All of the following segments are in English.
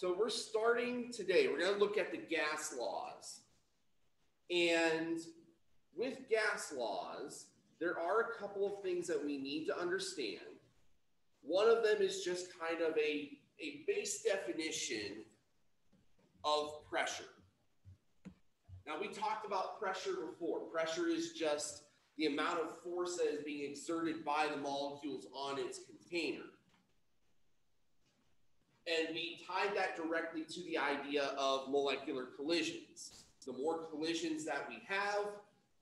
So we're starting today. We're going to look at the gas laws. And with gas laws, there are a couple of things that we need to understand. One of them is just kind of a, a base definition of pressure. Now, we talked about pressure before. Pressure is just the amount of force that is being exerted by the molecules on its container. And we tied that directly to the idea of molecular collisions. The more collisions that we have,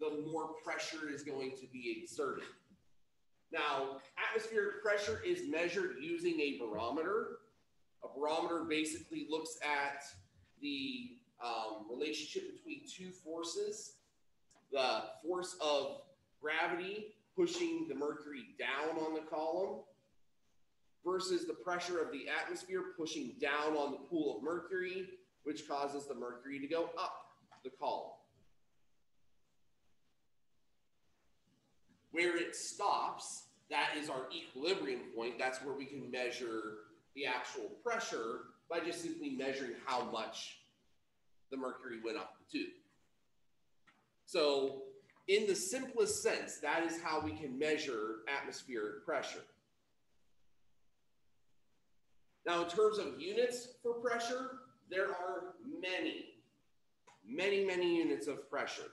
the more pressure is going to be exerted. Now, atmospheric pressure is measured using a barometer. A barometer basically looks at the um, relationship between two forces the force of gravity pushing the mercury down on the column versus the pressure of the atmosphere pushing down on the pool of mercury, which causes the mercury to go up the column. Where it stops, that is our equilibrium point. That's where we can measure the actual pressure by just simply measuring how much the mercury went up the tube. So in the simplest sense, that is how we can measure atmospheric pressure. Now, in terms of units for pressure, there are many, many, many units of pressure.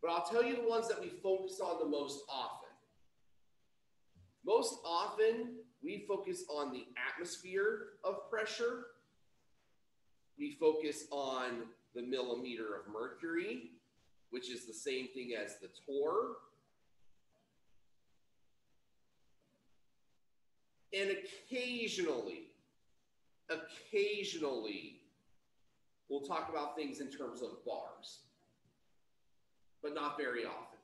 But I'll tell you the ones that we focus on the most often. Most often, we focus on the atmosphere of pressure. We focus on the millimeter of mercury, which is the same thing as the torr. And occasionally, occasionally, we'll talk about things in terms of bars, but not very often.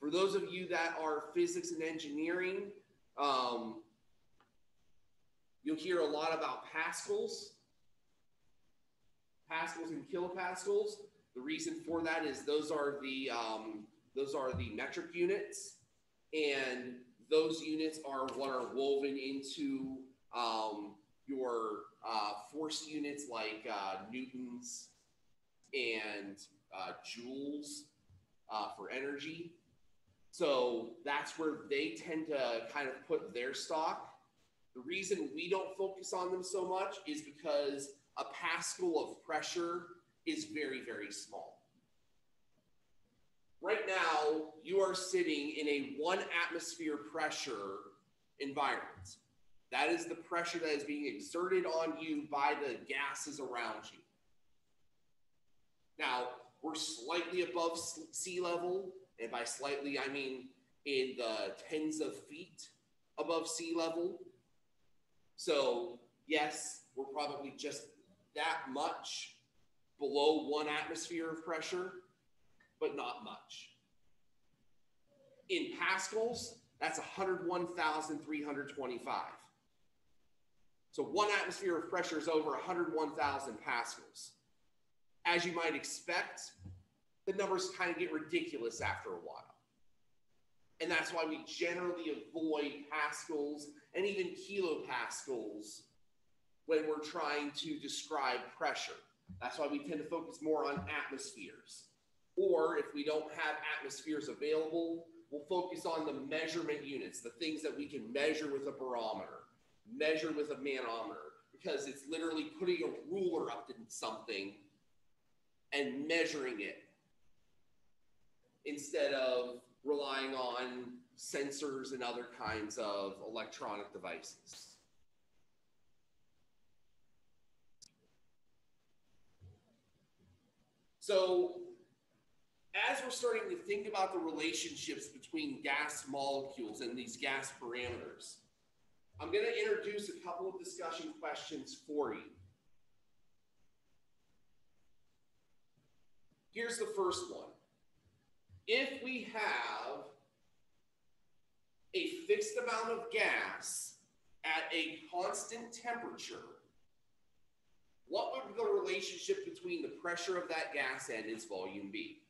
For those of you that are physics and engineering, um, you'll hear a lot about pascals, pascals and kilopascals. The reason for that is those are the um, those are the metric units, and those units are what are woven into um, your uh, force units like uh, newtons and uh, joules uh, for energy. So that's where they tend to kind of put their stock. The reason we don't focus on them so much is because a pascal of pressure is very, very small. Right now, you are sitting in a one atmosphere pressure environment. That is the pressure that is being exerted on you by the gases around you. Now, we're slightly above sea level, and by slightly, I mean in the tens of feet above sea level. So, yes, we're probably just that much below one atmosphere of pressure, but not much. In pascals, that's 101,325. So one atmosphere of pressure is over 101,000 pascals. As you might expect, the numbers kind of get ridiculous after a while. And that's why we generally avoid pascals and even kilopascals when we're trying to describe pressure. That's why we tend to focus more on atmospheres. Or if we don't have atmospheres available, we'll focus on the measurement units, the things that we can measure with a barometer, measure with a manometer, because it's literally putting a ruler up in something and measuring it instead of relying on sensors and other kinds of electronic devices. So as we're starting to think about the relationships between gas molecules and these gas parameters, I'm going to introduce a couple of discussion questions for you. Here's the first one. If we have a fixed amount of gas at a constant temperature, what would the relationship between the pressure of that gas and its volume be?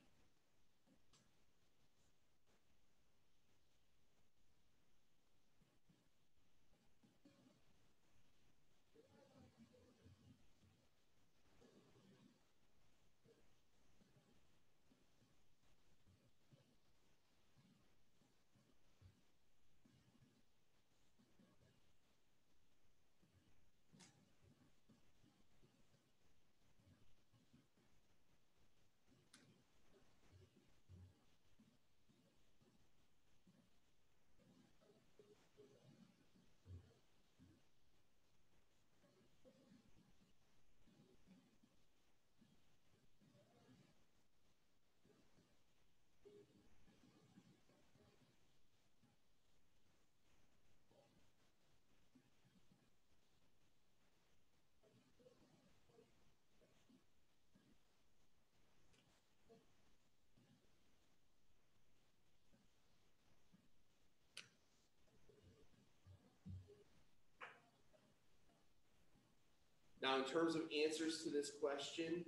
Now, in terms of answers to this question,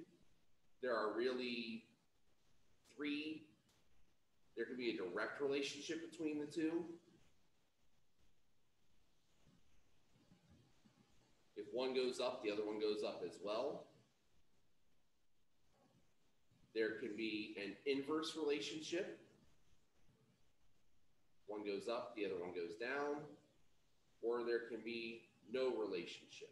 there are really three. There could be a direct relationship between the two. If one goes up, the other one goes up as well. There can be an inverse relationship. One goes up, the other one goes down. Or there can be no relationship.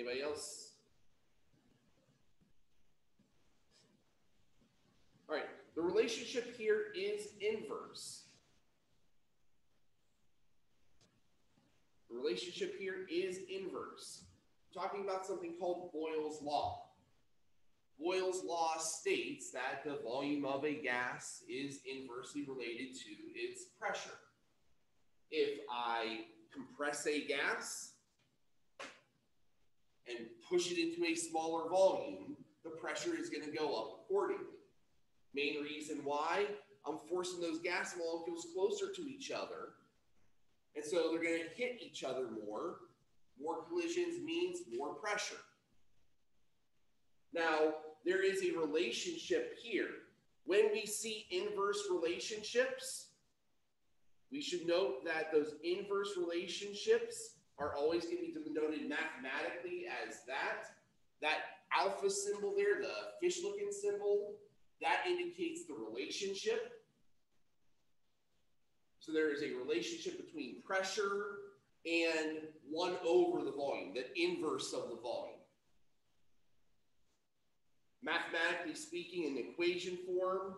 Anybody else? All right. The relationship here is inverse. The relationship here is inverse. I'm talking about something called Boyle's Law. Boyle's Law states that the volume of a gas is inversely related to its pressure. If I compress a gas, and push it into a smaller volume, the pressure is going to go up accordingly. Main reason why I'm forcing those gas molecules closer to each other. And so they're going to hit each other more. More collisions means more pressure. Now, there is a relationship here. When we see inverse relationships, we should note that those inverse relationships are always going to be denoted mathematically as that. That alpha symbol there, the fish looking symbol, that indicates the relationship. So there is a relationship between pressure and 1 over the volume, the inverse of the volume. Mathematically speaking, in equation form,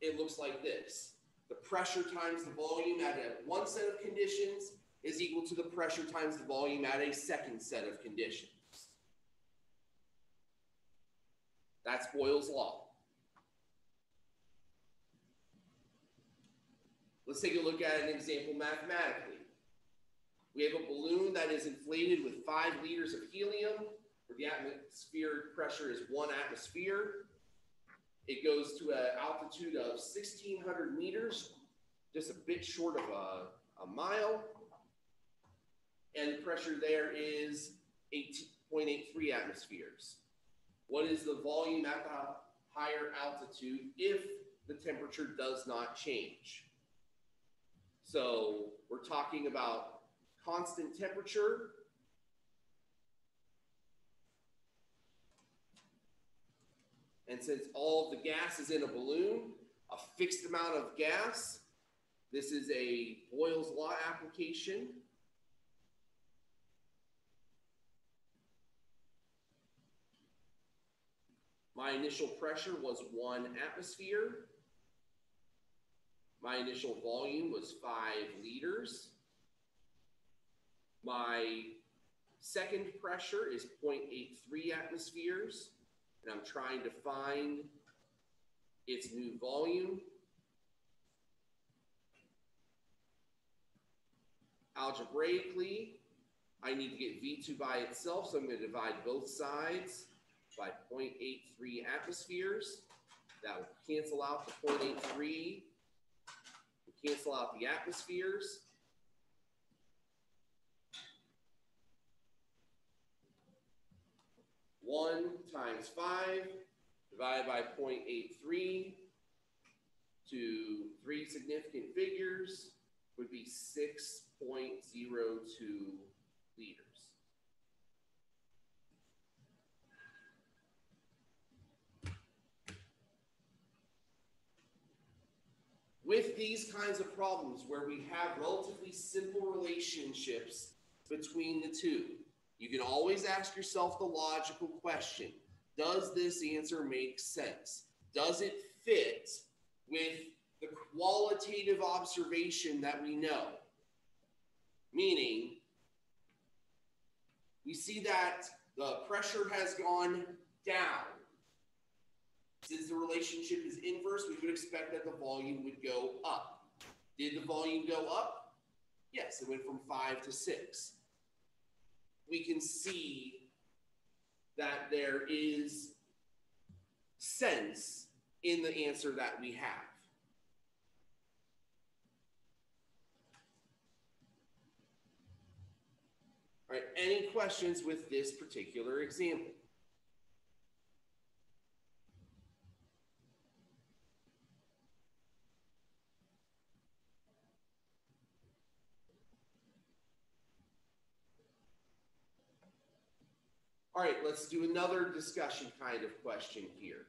it looks like this. The pressure times the volume at one set of conditions is equal to the pressure times the volume at a second set of conditions. That's Boyle's law. Let's take a look at an example mathematically. We have a balloon that is inflated with five liters of helium, where the atmospheric pressure is one atmosphere. It goes to an altitude of 1,600 meters, just a bit short of a, a mile and the pressure there is 8.83 atmospheres. What is the volume at the higher altitude if the temperature does not change? So we're talking about constant temperature. And since all the gas is in a balloon, a fixed amount of gas, this is a Boyle's Law application. My initial pressure was one atmosphere. My initial volume was five liters. My second pressure is 0.83 atmospheres, and I'm trying to find its new volume. Algebraically, I need to get V2 by itself, so I'm going to divide both sides by 0.83 atmospheres. That will cancel out the 0.83. We cancel out the atmospheres. One times five divided by 0.83 to three significant figures would be 6.02 With these kinds of problems where we have relatively simple relationships between the two, you can always ask yourself the logical question Does this answer make sense? Does it fit with the qualitative observation that we know? Meaning, we see that the pressure has gone down. Since the relationship is inverse, we would expect that the volume would go up. Did the volume go up? Yes, it went from five to six we can see that there is sense in the answer that we have. All right, any questions with this particular example? All right, let's do another discussion kind of question here.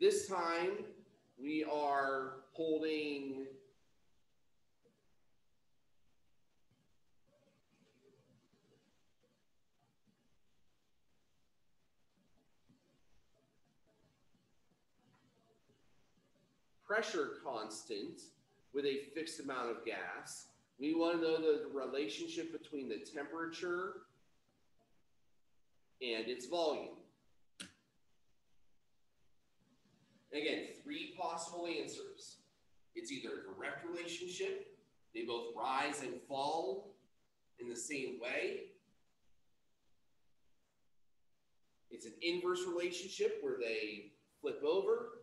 This time we are holding pressure constant with a fixed amount of gas we want to know the relationship between the temperature and its volume. Again, three possible answers. It's either a direct relationship, they both rise and fall in the same way. It's an inverse relationship where they flip over,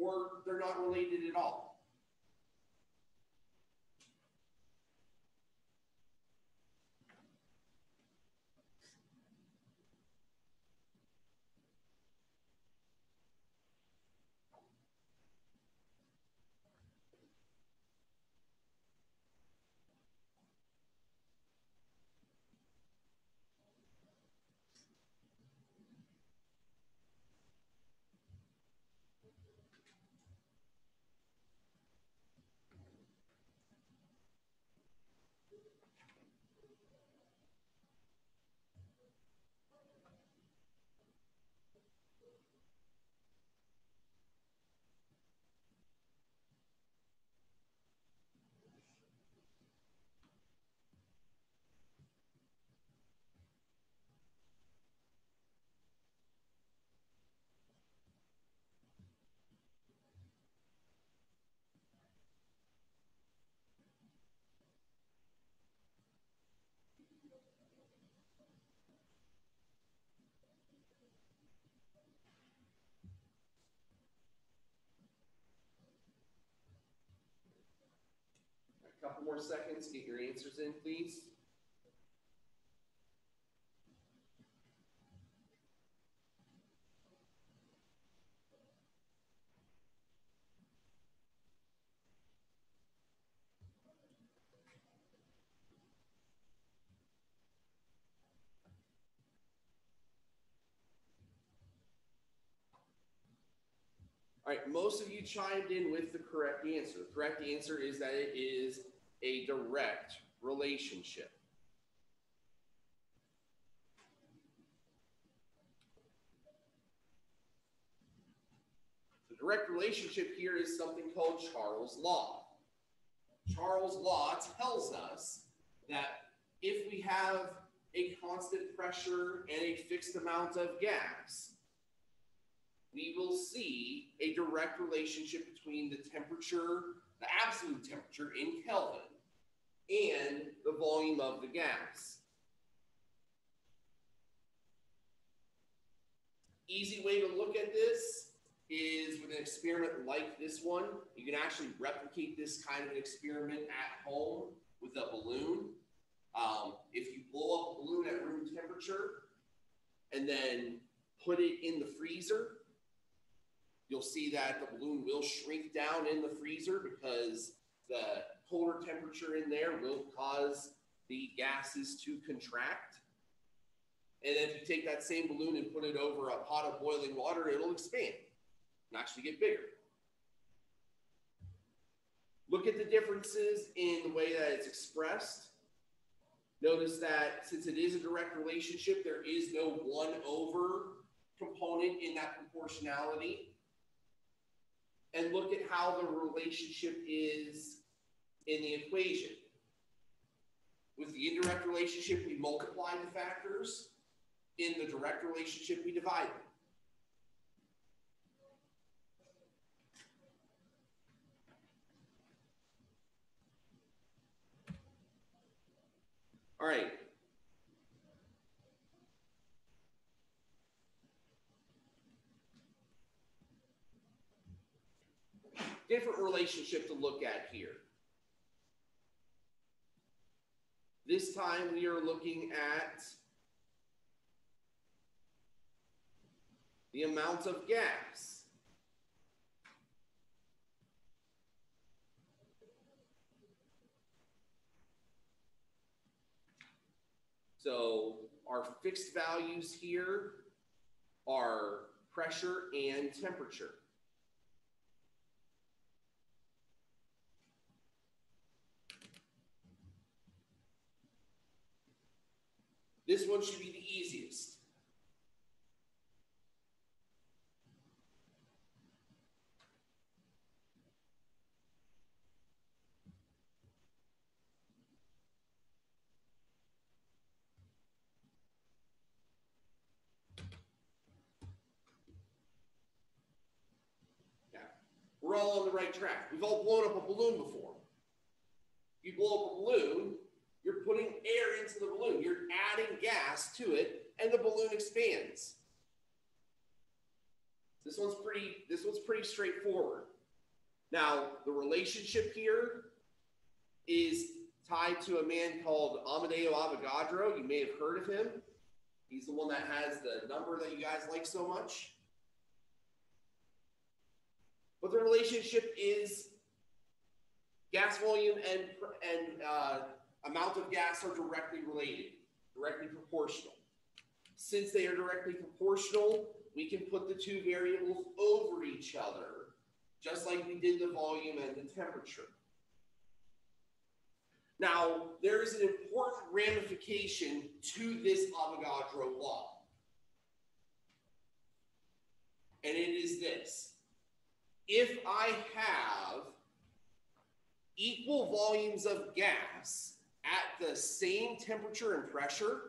or they're not related at all. Couple more seconds, get your answers in, please. All right, most of you chimed in with the correct answer. The correct answer is that it is a direct relationship. The direct relationship here is something called Charles' Law. Charles' Law tells us that if we have a constant pressure and a fixed amount of gas, we will see a direct relationship between the temperature, the absolute temperature in Kelvin, and the volume of the gas. Easy way to look at this is with an experiment like this one. You can actually replicate this kind of an experiment at home with a balloon. Um, if you blow up a balloon at room temperature and then put it in the freezer, you'll see that the balloon will shrink down in the freezer because the colder temperature in there will cause the gases to contract. And then if you take that same balloon and put it over a pot of boiling water, it'll expand and actually get bigger. Look at the differences in the way that it's expressed. Notice that since it is a direct relationship, there is no one over component in that proportionality. And look at how the relationship is in the equation. With the indirect relationship, we multiply the factors. In the direct relationship, we divide them. All right. Different relationship to look at here. This time we are looking at the amount of gas. So our fixed values here are pressure and temperature. This one should be the easiest. We're all on the right track. We've all blown up a balloon before. You blow up a balloon, you're putting air into the balloon, you're adding gas to it, and the balloon expands. This one's pretty, this one's pretty straightforward. Now, the relationship here is tied to a man called Amedeo Avogadro. You may have heard of him. He's the one that has the number that you guys like so much. But the relationship is gas volume and, and uh, amount of gas are directly related, directly proportional. Since they are directly proportional, we can put the two variables over each other, just like we did the volume and the temperature. Now, there is an important ramification to this Avogadro law. And it is this. If I have equal volumes of gas at the same temperature and pressure,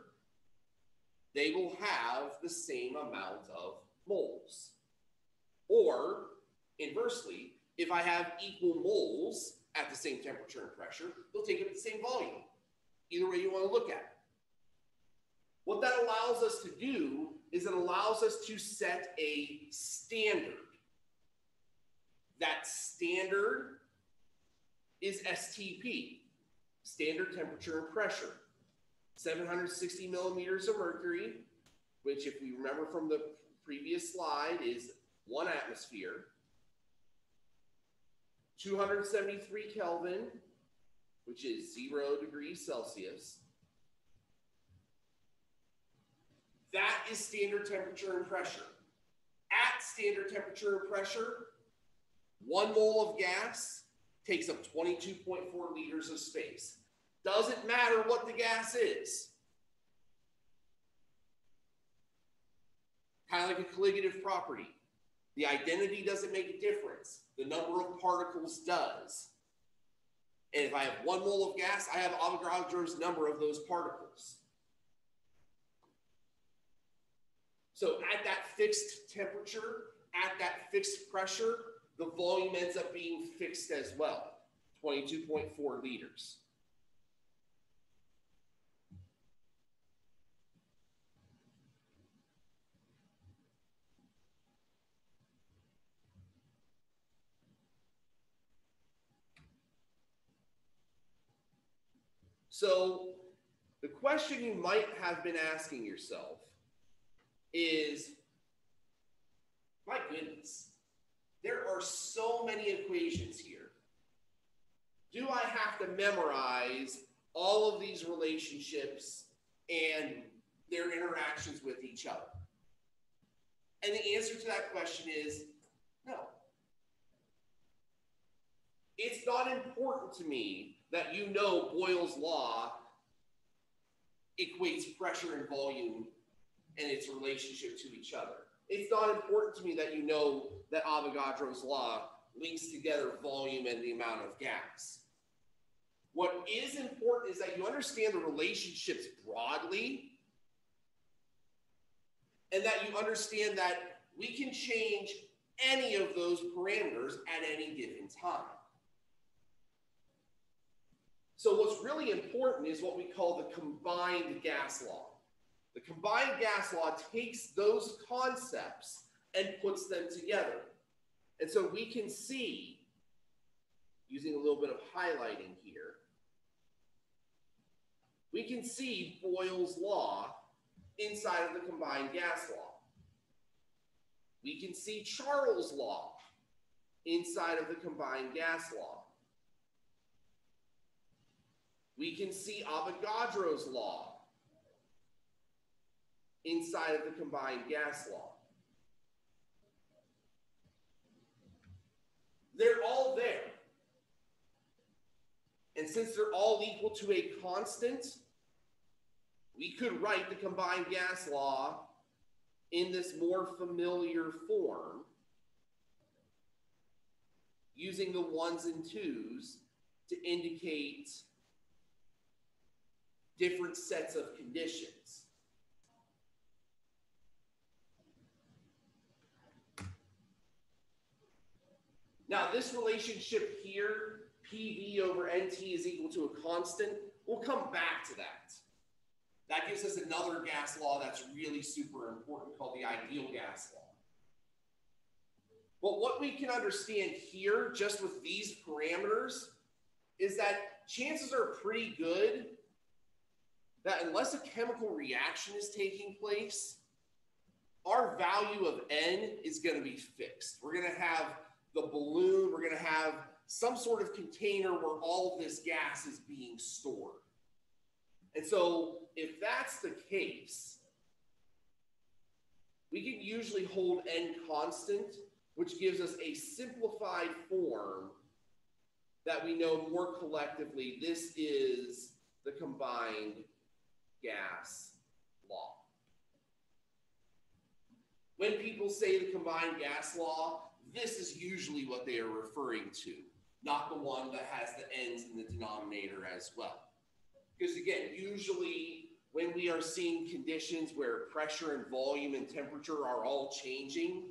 they will have the same amount of moles. Or inversely, if I have equal moles at the same temperature and pressure, they'll take up the same volume. Either way you want to look at it. What that allows us to do is it allows us to set a standard. That standard is STP, standard temperature and pressure. 760 millimeters of mercury, which if we remember from the previous slide is one atmosphere. 273 Kelvin, which is zero degrees Celsius. That is standard temperature and pressure. At standard temperature and pressure, one mole of gas takes up 22.4 liters of space. Doesn't matter what the gas is. Kind of like a colligative property. The identity doesn't make a difference. The number of particles does. And if I have one mole of gas, I have Avogadro's number of those particles. So at that fixed temperature, at that fixed pressure, the volume ends up being fixed as well, 22.4 liters. So the question you might have been asking yourself is my goodness, there are so many equations here. Do I have to memorize all of these relationships and their interactions with each other? And the answer to that question is no. It's not important to me that you know Boyle's law equates pressure and volume and its relationship to each other. It's not important to me that you know that Avogadro's law links together volume and the amount of gas. What is important is that you understand the relationships broadly and that you understand that we can change any of those parameters at any given time. So what's really important is what we call the combined gas law. The combined gas law takes those concepts and puts them together. And so we can see, using a little bit of highlighting here, we can see Boyle's law inside of the combined gas law. We can see Charles' law inside of the combined gas law. We can see Avogadro's law inside of the combined gas law. They're all there. And since they're all equal to a constant, we could write the combined gas law in this more familiar form using the ones and twos to indicate different sets of conditions. Now, this relationship here, PV over NT is equal to a constant, we'll come back to that. That gives us another gas law that's really super important called the ideal gas law. But what we can understand here, just with these parameters, is that chances are pretty good that unless a chemical reaction is taking place, our value of N is going to be fixed. We're going to have the balloon, we're going to have some sort of container where all this gas is being stored. And so if that's the case, we can usually hold n constant, which gives us a simplified form that we know more collectively this is the combined gas law. When people say the combined gas law, this is usually what they are referring to, not the one that has the n's in the denominator as well. Because again, usually when we are seeing conditions where pressure and volume and temperature are all changing,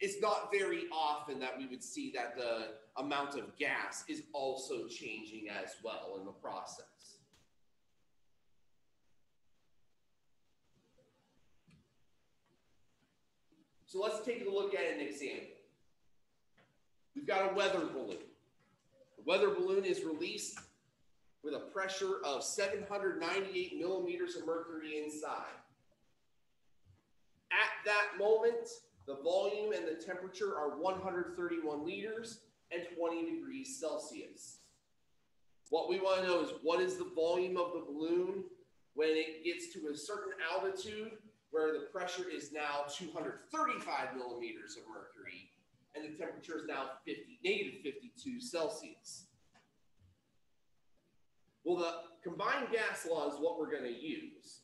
it's not very often that we would see that the amount of gas is also changing as well in the process. So let's take a look at an example. We've got a weather balloon. The weather balloon is released with a pressure of 798 millimeters of mercury inside. At that moment, the volume and the temperature are 131 liters and 20 degrees Celsius. What we want to know is what is the volume of the balloon when it gets to a certain altitude where the pressure is now 235 millimeters of mercury and the temperature is now 50, negative 52 Celsius. Well, the combined gas law is what we're going to use.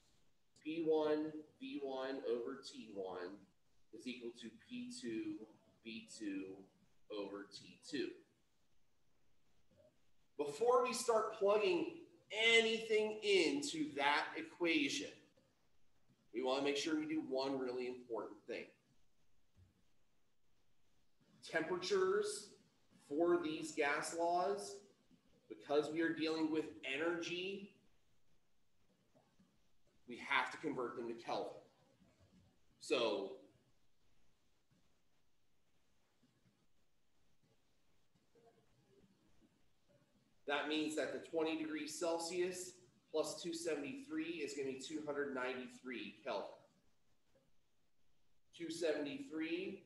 P1 V1 over T1 is equal to P2 V2 over T2. Before we start plugging anything into that equation, we want to make sure we do one really important thing. Temperatures for these gas laws because we are dealing with energy, we have to convert them to Kelvin. So that means that the 20 degrees Celsius plus 273 is going to be 293 Kelvin. 273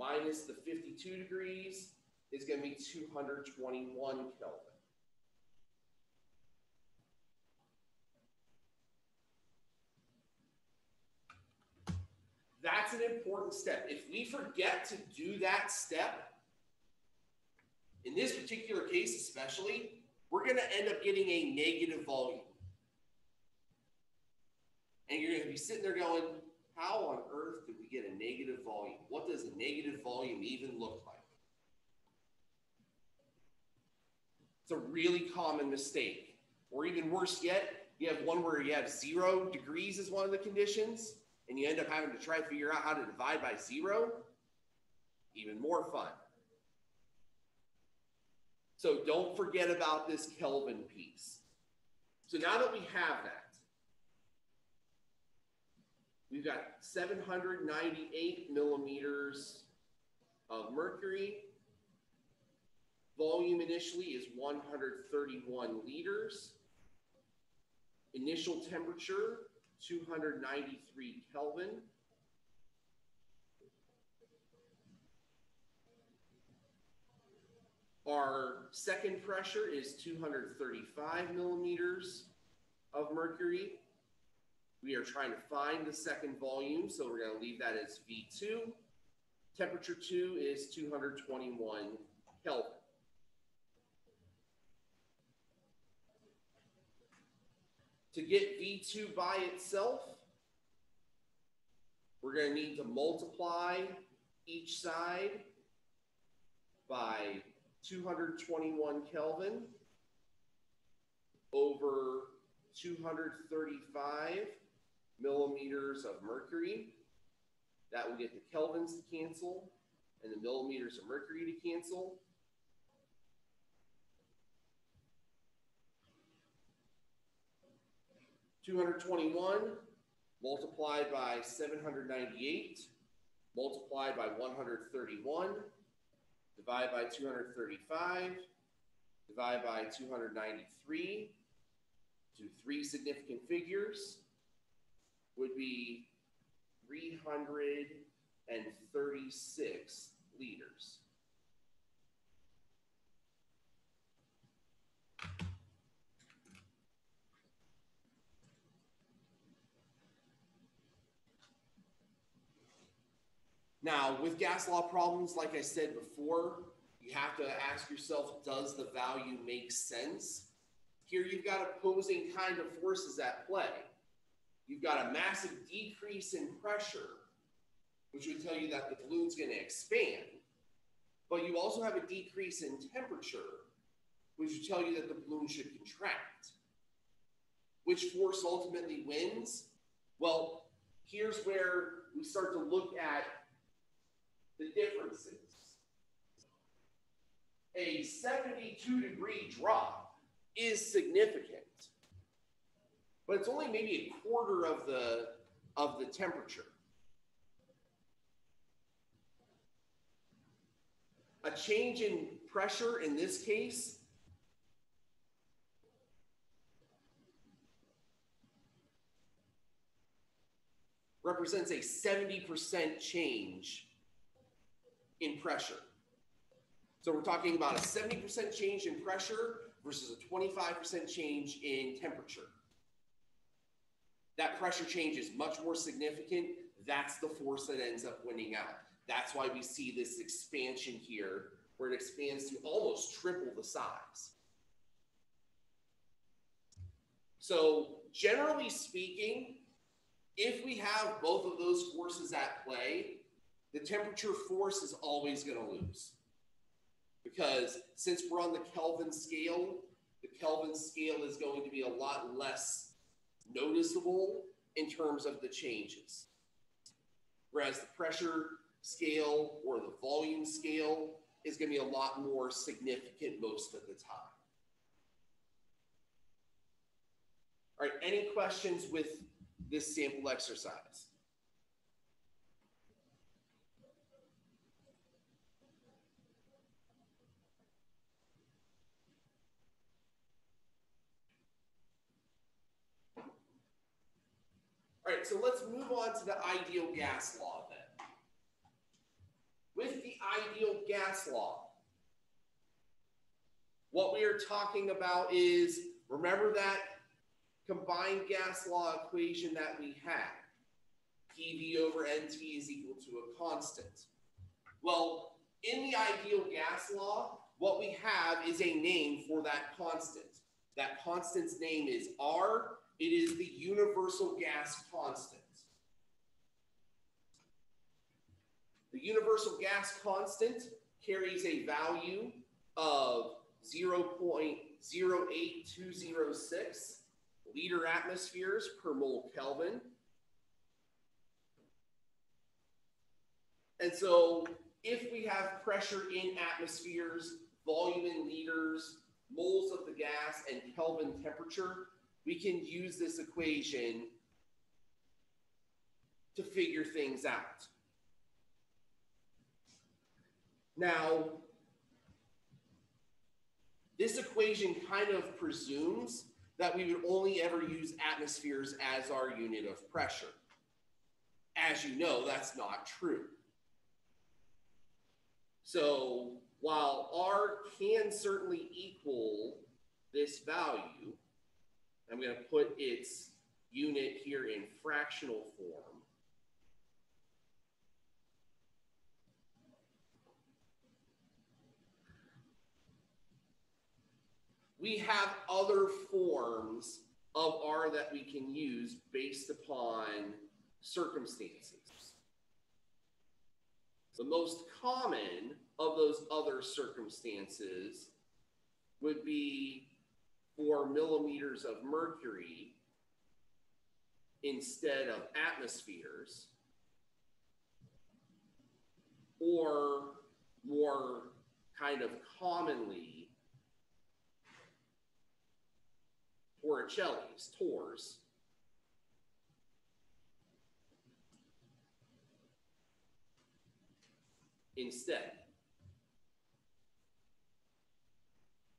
minus the 52 degrees is going to be 221 Kelvin. That's an important step. If we forget to do that step, in this particular case especially, we're going to end up getting a negative volume. And you're going to be sitting there going, how on earth did we get a negative volume? What does a negative volume even look like? It's a really common mistake. Or even worse yet, you have one where you have zero degrees as one of the conditions, and you end up having to try to figure out how to divide by zero. Even more fun. So don't forget about this Kelvin piece. So now that we have that, we've got 798 millimeters of mercury. Volume initially is 131 liters. Initial temperature, 293 Kelvin. Our second pressure is 235 millimeters of mercury. We are trying to find the second volume, so we're going to leave that as V2. Temperature 2 is 221 Kelvin. To get V2 by itself, we're going to need to multiply each side by 221 Kelvin over 235 millimeters of mercury. That will get the kelvins to cancel and the millimeters of mercury to cancel. Two hundred twenty-one multiplied by seven hundred ninety-eight multiplied by one hundred thirty-one divide by 235, divide by 293, to three significant figures, would be 336 liters. Now, with gas law problems, like I said before, you have to ask yourself, does the value make sense? Here you've got opposing kind of forces at play. You've got a massive decrease in pressure, which would tell you that the balloon's going to expand. But you also have a decrease in temperature, which would tell you that the balloon should contract. Which force ultimately wins? Well, here's where we start to look at the differences. A 72 degree drop is significant, but it's only maybe a quarter of the, of the temperature. A change in pressure in this case represents a 70% change in pressure. So we're talking about a 70% change in pressure versus a 25% change in temperature. That pressure change is much more significant. That's the force that ends up winning out. That's why we see this expansion here where it expands to almost triple the size. So generally speaking, if we have both of those forces at play, the temperature force is always going to lose. Because since we're on the Kelvin scale, the Kelvin scale is going to be a lot less noticeable in terms of the changes. Whereas the pressure scale or the volume scale is going to be a lot more significant most of the time. All right, any questions with this sample exercise? All right, so let's move on to the ideal gas law then. With the ideal gas law, what we are talking about is remember that combined gas law equation that we had. PV over NT is equal to a constant. Well, in the ideal gas law, what we have is a name for that constant. That constant's name is R. It is the universal gas constant. The universal gas constant carries a value of 0.08206 liter atmospheres per mole Kelvin. And so if we have pressure in atmospheres, volume in liters, moles of the gas, and Kelvin temperature, we can use this equation to figure things out. Now, this equation kind of presumes that we would only ever use atmospheres as our unit of pressure. As you know, that's not true. So while R can certainly equal this value, I'm going to put its unit here in fractional form. we have other forms of R that we can use based upon circumstances. The most common of those other circumstances would be for millimeters of mercury instead of atmospheres, or more kind of commonly Torricelli's, Torrs. Instead.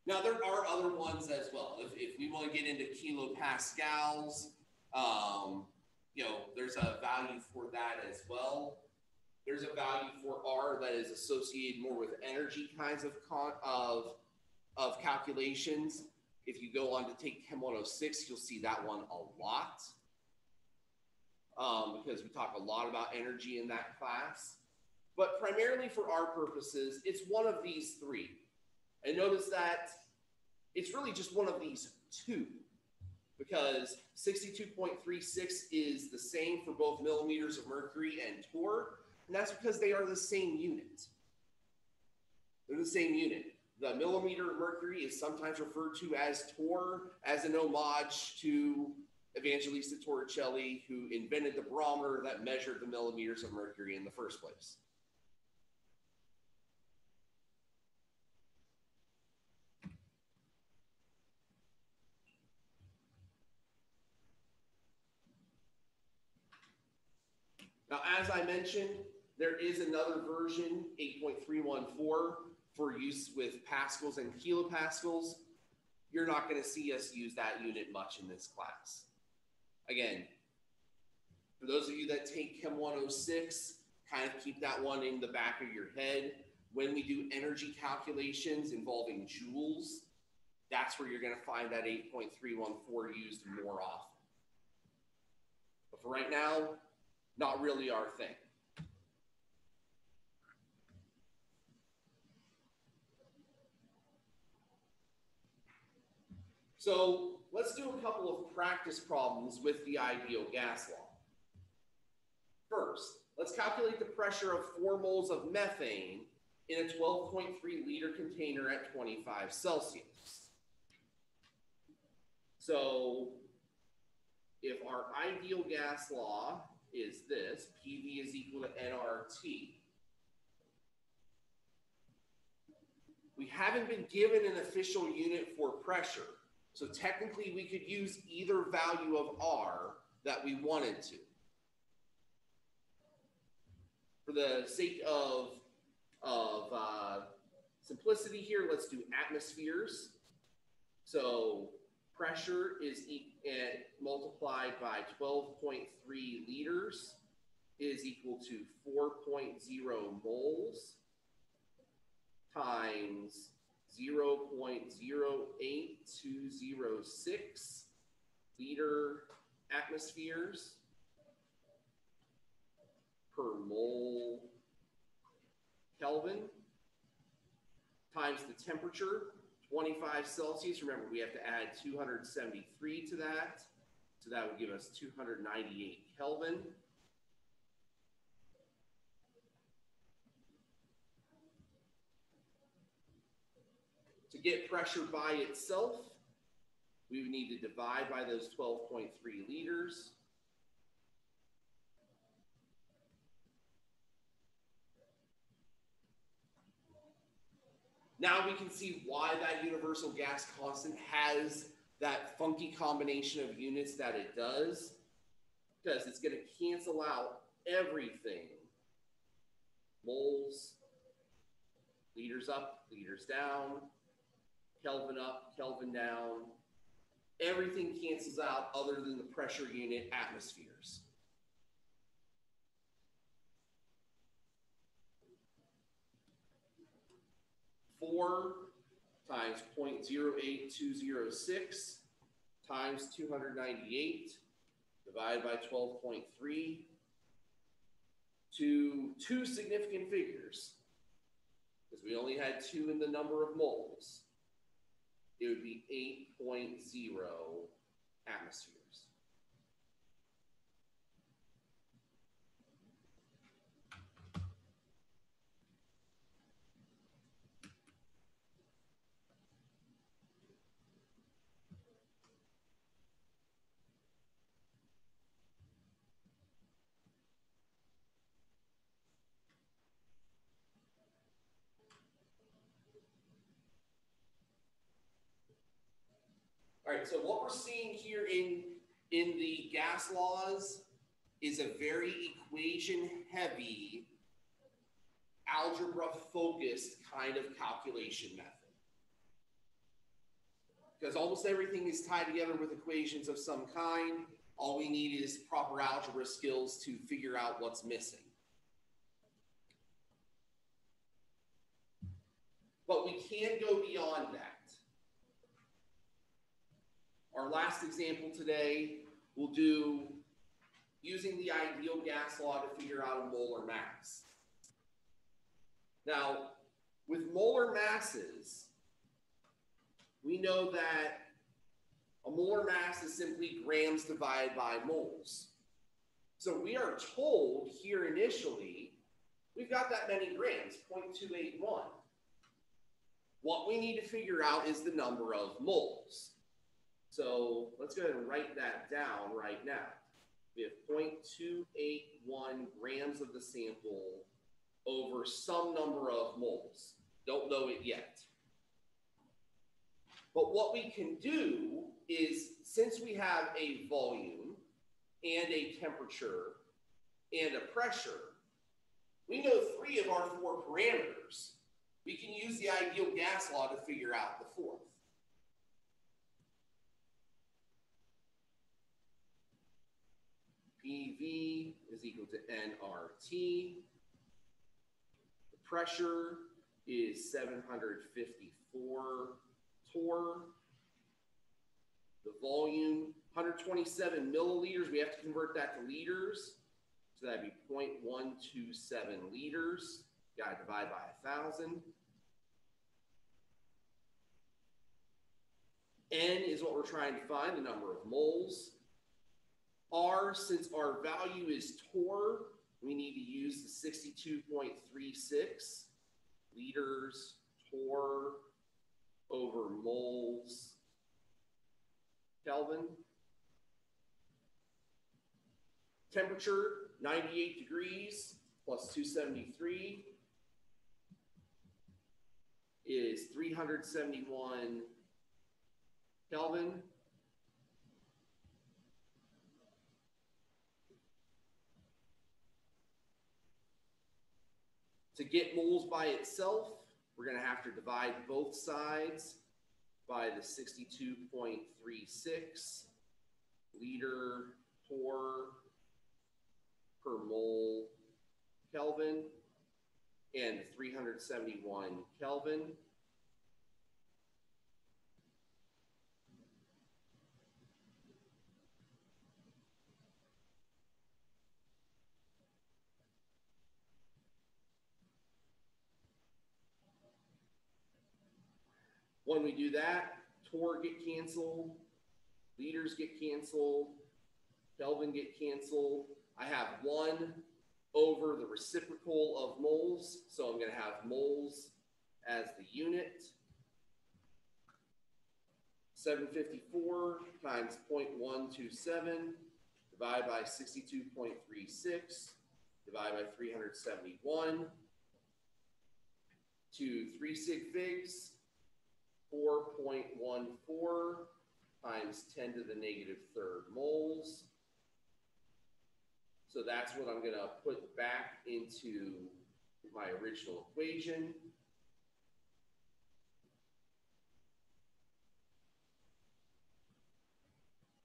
Now, there are other ones as well. If, if we want to get into kilopascals, um, you know, there's a value for that as well. There's a value for R that is associated more with energy kinds of con- of of calculations. If you go on to take Chem 106, you'll see that one a lot um, because we talk a lot about energy in that class. But primarily for our purposes, it's one of these three. And notice that it's really just one of these two because 62.36 is the same for both millimeters of mercury and torr, and that's because they are the same unit. They're the same unit. The millimeter of mercury is sometimes referred to as torr as an homage to Evangelista Torricelli, who invented the barometer that measured the millimeters of mercury in the first place. Now, as I mentioned, there is another version, 8.314, for use with pascals and kilopascals, you're not going to see us use that unit much in this class. Again, for those of you that take Chem 106, kind of keep that one in the back of your head. When we do energy calculations involving joules, that's where you're going to find that 8.314 used more often. But for right now, not really our thing. So let's do a couple of practice problems with the ideal gas law. First, let's calculate the pressure of four moles of methane in a 12.3 liter container at 25 Celsius. So if our ideal gas law is this, PV is equal to nRT, we haven't been given an official unit for pressure. So technically, we could use either value of R that we wanted to. For the sake of, of uh, simplicity here, let's do atmospheres. So pressure is e- uh, multiplied by 12.3 liters is equal to 4.0 moles times 0.08206 liter atmospheres per mole Kelvin times the temperature, 25 Celsius. Remember, we have to add 273 to that. So that would give us 298 Kelvin. To get pressure by itself, we would need to divide by those 12.3 liters. Now we can see why that universal gas constant has that funky combination of units that it does, because it's going to cancel out everything. Moles, liters up, liters down, Kelvin up, Kelvin down. Everything cancels out other than the pressure unit atmospheres. Four times 0.08206 times 298 divided by 12.3 to two significant figures because we only had two in the number of moles it would be 8.0 atmospheres. All right, so what we're seeing here in, in the gas laws is a very equation heavy, algebra focused kind of calculation method. Because almost everything is tied together with equations of some kind. All we need is proper algebra skills to figure out what's missing. But we can go beyond that. Our last example today, we'll do using the ideal gas law to figure out a molar mass. Now, with molar masses, we know that a molar mass is simply grams divided by moles. So we are told here initially, we've got that many grams, 0.281. What we need to figure out is the number of moles. So let's go ahead and write that down right now. We have 0.281 grams of the sample over some number of moles. Don't know it yet. But what we can do is, since we have a volume and a temperature and a pressure, we know three of our four parameters. We can use the ideal gas law to figure out the fourth. PV is equal to nRT. The pressure is 754 torr. The volume, 127 milliliters. We have to convert that to liters. So that'd be 0.127 liters. Got to divide by a 1,000. N is what we're trying to find, the number of moles. R, since our value is torr, we need to use the 62.36 liters torr over moles Kelvin. Temperature, 98 degrees plus 273 is 371 Kelvin. To get moles by itself, we're going to have to divide both sides by the sixty-two point three six liter per per mole Kelvin and three hundred seventy-one Kelvin. When we do that, torr get canceled, liters get canceled, Kelvin get canceled. I have one over the reciprocal of moles, so I'm gonna have moles as the unit. Seven fifty-four times 0.127 divided by sixty-two point three six, divided by three hundred seventy-one. To three sig figs, four point one four times ten to the negative third moles. So that's what I'm gonna put back into my original equation.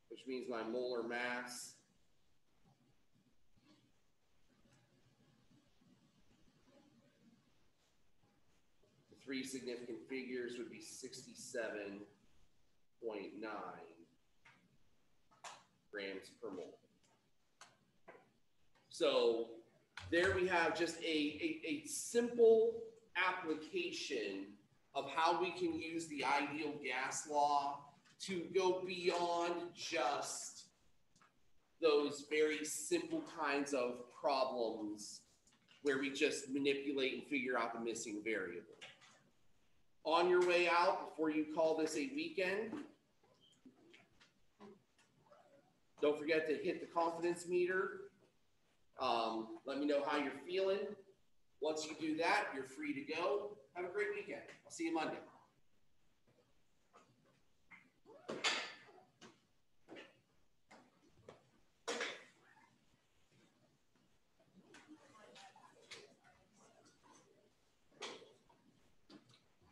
Which means my molar mass three significant figures would be sixty-seven point nine grams per mole. So there we have just a, a, a simple application of how we can use the ideal gas law to go beyond just those very simple kinds of problems where we just manipulate and figure out the missing variable. On your way out, before you call this a weekend, don't forget to hit the confidence meter um, let me know how you're feeling. Once you do that, you're free to go. Have a great weekend. I'll see you Monday.